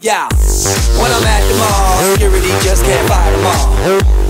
Yeah, when I'm at the mall, security just can't fight them all.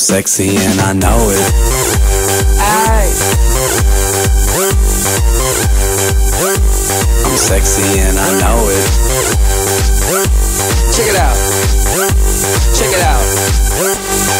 Sexy and I know it. I'm sexy and I know it. Check it out. Check it out.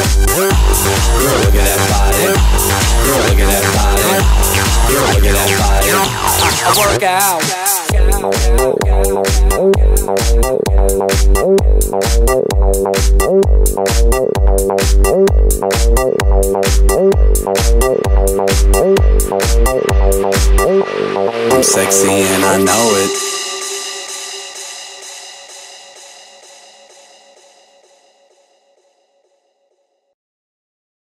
Look at that body. Look at that body. Look at that body. I work out. I'm sexy